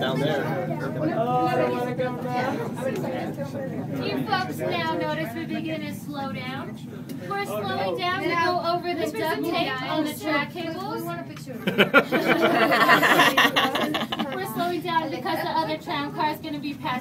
Down. There. You folks now notice we begin to slow down. We're slowing down to go over the duct tape on the track. We're slowing down because the other tram car is going to be passing.